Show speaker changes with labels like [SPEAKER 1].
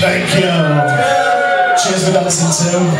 [SPEAKER 1] Thank you. Cheers for dancing, too.